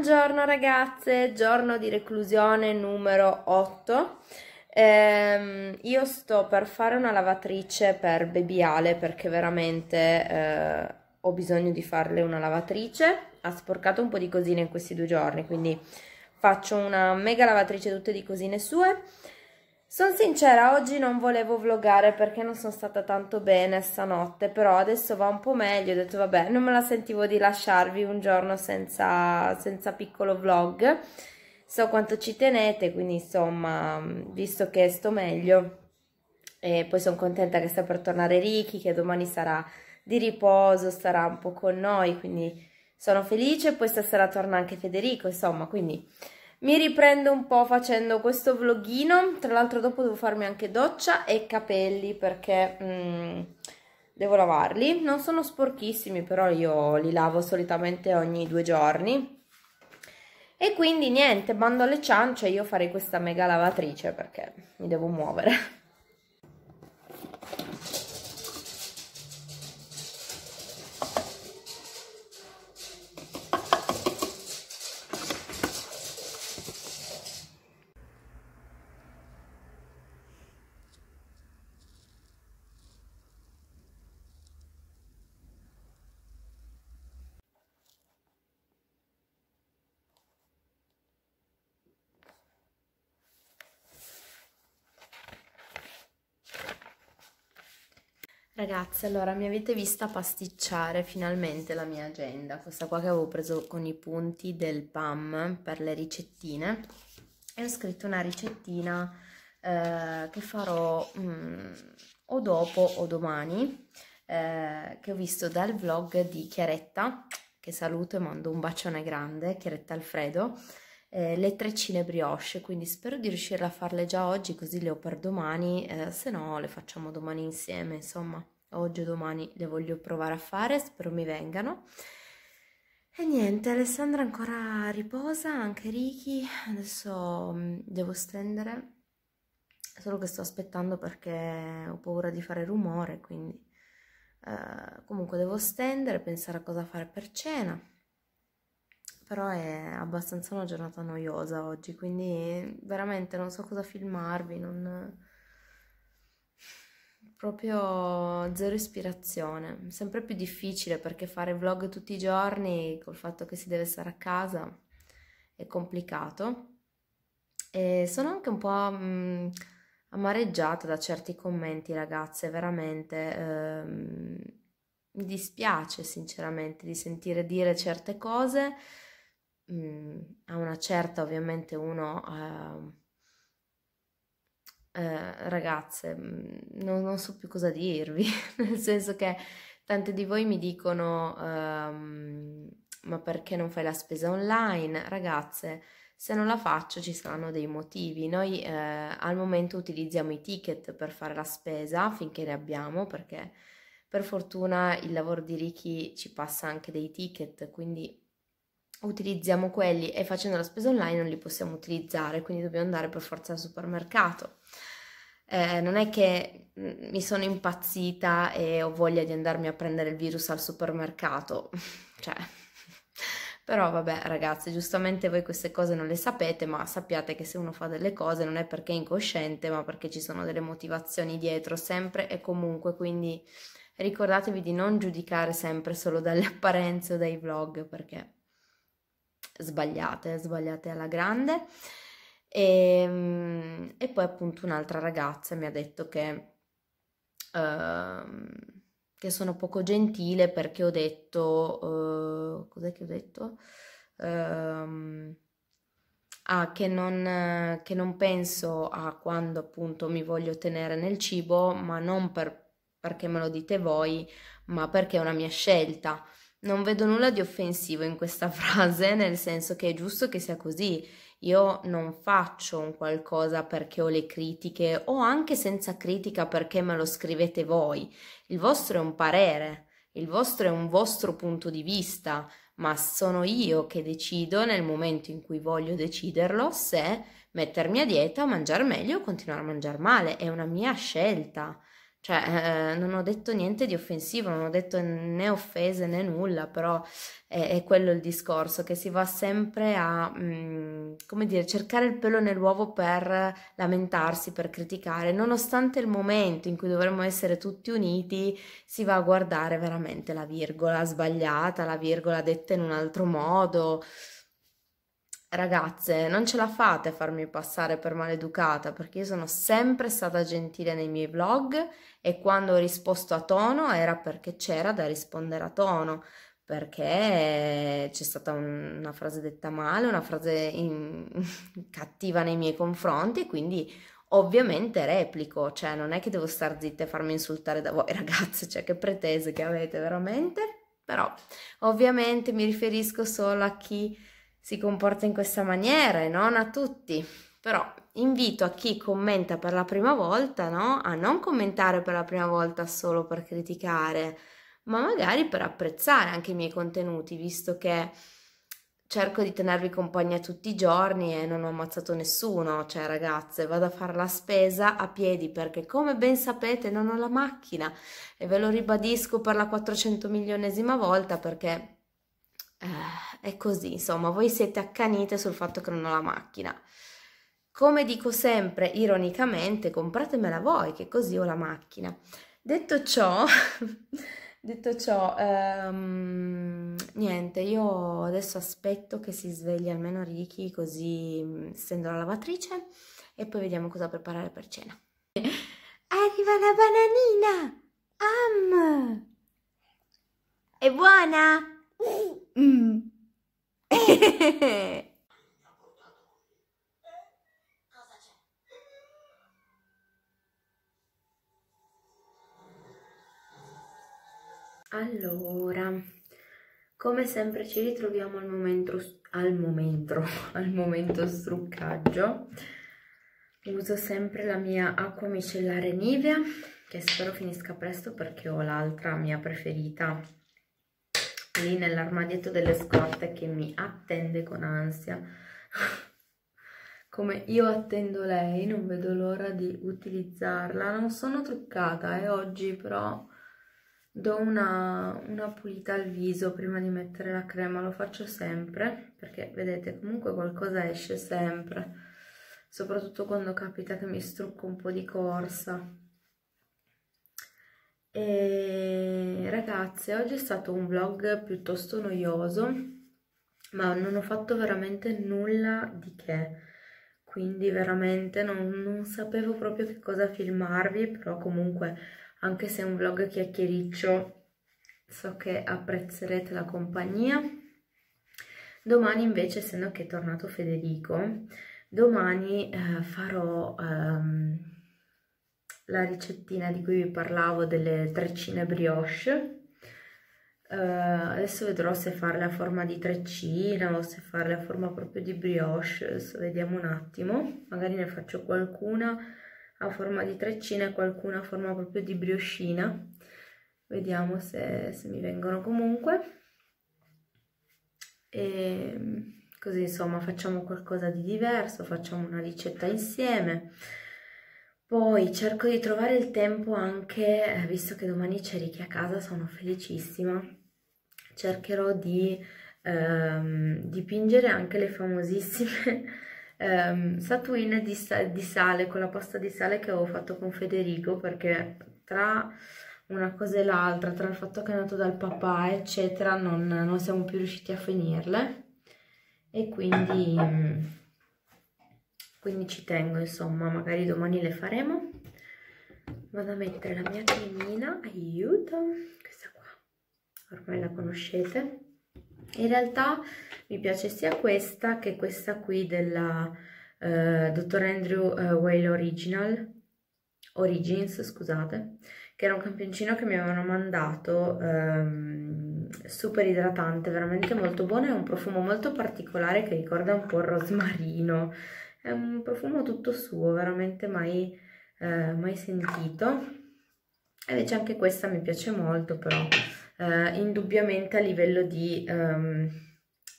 Buongiorno ragazze, giorno di reclusione numero 8. Eh, io sto per fare una lavatrice per Bebiale perché veramente eh, ho bisogno di farle una lavatrice. Ha sporcato un po' di cosine in questi due giorni, quindi faccio una mega lavatrice tutte di cosine sue sono sincera, oggi non volevo vlogare perché non sono stata tanto bene stanotte, però adesso va un po' meglio, ho detto vabbè, non me la sentivo di lasciarvi un giorno senza, senza piccolo vlog, so quanto ci tenete, quindi insomma, visto che sto meglio, e poi sono contenta che sta per tornare Ricky, che domani sarà di riposo, starà un po' con noi, quindi sono felice, poi stasera torna anche Federico, insomma, quindi mi riprendo un po' facendo questo vloghino, tra l'altro dopo devo farmi anche doccia e capelli perché mm, devo lavarli. Non sono sporchissimi, però io li lavo solitamente ogni due giorni. E quindi niente, bando alle ciance, io farei questa mega lavatrice perché mi devo muovere. Ragazzi, allora mi avete vista pasticciare finalmente la mia agenda, questa qua che avevo preso con i punti del PAM per le ricettine. E ho scritto una ricettina eh, che farò mm, o dopo o domani eh, che ho visto dal vlog di Chiaretta che saluto e mando un bacione grande, Chiaretta Alfredo eh, le treccine brioche, quindi spero di riuscire a farle già oggi così le ho per domani, eh, se no le facciamo domani insieme, insomma, oggi o domani le voglio provare a fare, spero mi vengano. E niente, Alessandra ancora riposa, anche Ricky, adesso mm, devo stendere, solo che sto aspettando perché ho paura di fare rumore, quindi eh, comunque devo stendere, pensare a cosa fare per cena però è abbastanza una giornata noiosa oggi, quindi veramente non so cosa filmarvi, non... proprio zero ispirazione, sempre più difficile perché fare vlog tutti i giorni col fatto che si deve stare a casa è complicato. E sono anche un po' mh, amareggiata da certi commenti ragazze, veramente ehm, mi dispiace sinceramente di sentire dire certe cose mh, a una certa ovviamente uno uh, uh, ragazze non, non, so più cosa dirvi nel senso che tante di voi mi dicono uh, ma perché non fai la spesa online? Ragazze se non la faccio ci saranno dei motivi. Noi eh, al momento utilizziamo i ticket per fare la spesa finché ne abbiamo perché per fortuna il lavoro di Ricky ci passa anche dei ticket quindi utilizziamo quelli e facendo la spesa online non li possiamo utilizzare, quindi dobbiamo andare per forza al supermercato. Eh, non è che mm, mi sono impazzita e ho voglia di andarmi a prendere il virus al supermercato, cioè, però vabbè ragazzi, giustamente voi queste cose non le sapete, ma sappiate che se uno fa delle cose non è perché è incosciente, ma perché ci sono delle motivazioni dietro, sempre e comunque, quindi ricordatevi di non giudicare sempre solo dalle apparenze o dai vlog, perché sbagliate, sbagliate alla grande. E, ehm, e poi appunto un'altra ragazza mi ha detto che, uh, che sono poco gentile perché ho detto, uh, cos'è che ho detto? Uh, ah, che non, che non penso a quando appunto mi voglio tenere nel cibo, ma non per, perché me lo dite voi, ma perché è una mia scelta. Non vedo nulla di offensivo in questa frase, nel senso che è giusto che sia così. Io non faccio un qualcosa perché ho le critiche o anche senza critica perché me lo scrivete voi. Il vostro è un parere, il vostro è un vostro punto di vista, ma sono io che decido nel momento in cui voglio deciderlo se mettermi a dieta, mangiare meglio o continuare a mangiare male. È una mia scelta. Cioè, eh, non ho detto niente di offensivo, non ho detto né offese né nulla, però è, è quello il discorso, che si va sempre a, mh, mm, come dire, cercare il pelo nell'uovo per lamentarsi, per criticare, nonostante il momento in cui dovremmo essere tutti uniti, si va a guardare veramente la virgola sbagliata, la virgola detta in un altro modo. Ragazze, non ce la fate a farmi passare per maleducata perché io sono sempre stata gentile nei miei vlog e quando ho risposto a tono era perché c'era da rispondere a tono, perché c'è stata un, una frase detta male, una frase in, cattiva nei miei confronti e quindi ovviamente replico, cioè non è che devo star zitta e farmi insultare da voi ragazze, cioè che pretese che avete veramente, però ovviamente mi riferisco solo a chi si comporta in questa maniera e non a tutti. Però invito a chi commenta per la prima volta, no? A non commentare per la prima volta solo per criticare, ma magari per apprezzare anche i miei contenuti, visto che cerco di tenervi compagnia tutti i giorni e non ho ammazzato nessuno, cioè ragazze, vado a fare la spesa a piedi perché come ben sapete non ho la macchina e ve lo ribadisco per la 400 milionesima volta perché eh, è così, insomma, voi siete accanite sul fatto che non ho la macchina. Come dico sempre, ironicamente, compratemela voi, che così ho la macchina. Detto ciò, detto ciò, ehm, niente, io adesso aspetto che si svegli almeno Ricky, così mm, stendo la lavatrice e poi vediamo cosa preparare per cena. Arriva la bananina! Am! È buona? Mm. allora, come sempre ci ritroviamo al momento, al momento, al momento struccaggio. Uso sempre la mia acqua micellare Nivea, che spero finisca presto perché ho l'altra mia preferita lì nell'armadietto delle scorte che mi attende con ansia. Come io attendo lei, non vedo l'ora di utilizzarla. Non sono truccata e eh, oggi però do una, una pulita al viso prima di mettere la crema, lo faccio sempre perché vedete comunque qualcosa esce sempre, soprattutto quando capita che mi strucco un po' di corsa. E ragazze, oggi è stato un vlog piuttosto noioso, ma non ho fatto veramente nulla di che, quindi veramente non, non sapevo proprio che cosa filmarvi, però comunque anche se è un vlog chiacchiericcio, so che apprezzerete la compagnia. Domani invece, essendo che è tornato Federico, domani eh, farò... Um, la ricettina di cui vi parlavo delle treccine brioche. Uh, adesso vedrò se farle a forma di treccina o se farle a forma proprio di brioche, adesso vediamo un attimo, magari ne faccio qualcuna a forma di treccina e qualcuna a forma proprio di brioscina, vediamo se, se mi vengono comunque. E così insomma facciamo qualcosa di diverso, facciamo una ricetta insieme. Poi cerco di trovare il tempo anche, eh, visto che domani c'è Ricky a casa, sono felicissima, cercherò di ehm, dipingere anche le famosissime ehm, statuine di, di, sale, con la pasta di sale che avevo fatto con Federico, perché tra una cosa e l'altra, tra il fatto che è nato dal papà, eccetera, non, non siamo più riusciti a finirle. E quindi quindi ci tengo insomma magari domani le faremo. Vado a mettere la mia cremina aiuto questa qua. Ormai la conoscete. In realtà mi piace sia questa che questa qui della uh, Dr. Andrew uh, Whale Original Origins scusate che era un campioncino che mi avevano mandato um, super idratante veramente molto buono e un profumo molto particolare che ricorda un po' il rosmarino è un profumo tutto suo, veramente mai, eh, mai sentito. Invece anche questa mi piace molto, però eh, indubbiamente a livello di, um,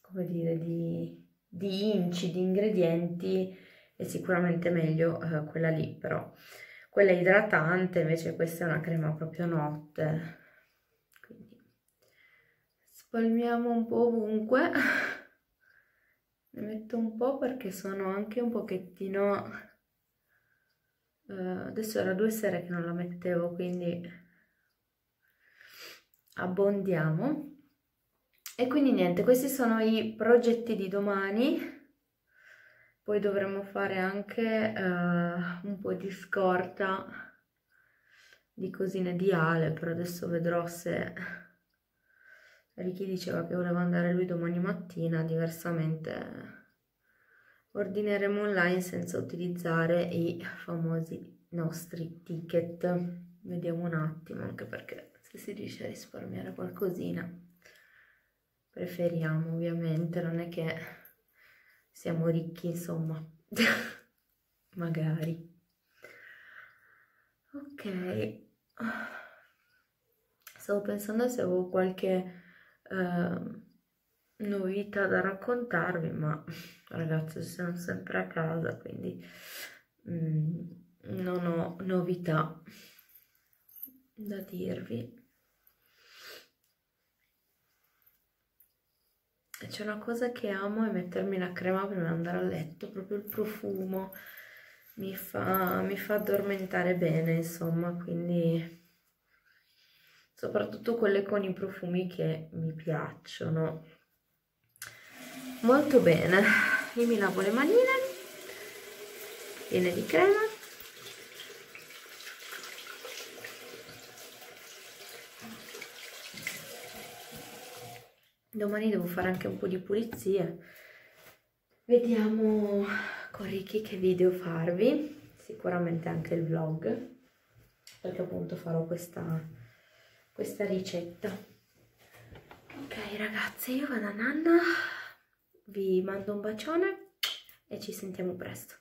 come dire, di, di inci, di ingredienti è sicuramente meglio eh, quella lì, però quella idratante, invece questa è una crema proprio notte. Quindi spalmiamo un po' ovunque. Ne metto un po' perché sono anche un pochettino... Uh, adesso era due sere che non la mettevo, quindi abbondiamo. E quindi niente, questi sono i progetti di domani. Poi dovremo fare anche uh, un po' di scorta di cosine di Ale, però adesso vedrò se Ricky diceva che voleva andare lui domani mattina, diversamente ordineremo online senza utilizzare i famosi nostri ticket. Vediamo un attimo, anche perché se si riesce a risparmiare qualcosina, preferiamo ovviamente, non è che siamo ricchi, insomma, magari. Ok, stavo pensando se avevo qualche eh, novità da raccontarvi, ma ragazzi sono sempre a casa, quindi mm, non ho novità da dirvi. C'è una cosa che amo è mettermi la crema prima di andare a letto, proprio il profumo mi fa, mi fa addormentare bene, insomma, quindi soprattutto quelle con i profumi che mi piacciono. Molto bene, io mi lavo le manine, piene di crema. Domani devo fare anche un po' di pulizia. Vediamo con Ricky che video farvi, sicuramente anche il vlog, perché appunto farò questa questa ricetta. Ok ragazzi io vado a nanna vi mando un bacione e ci sentiamo presto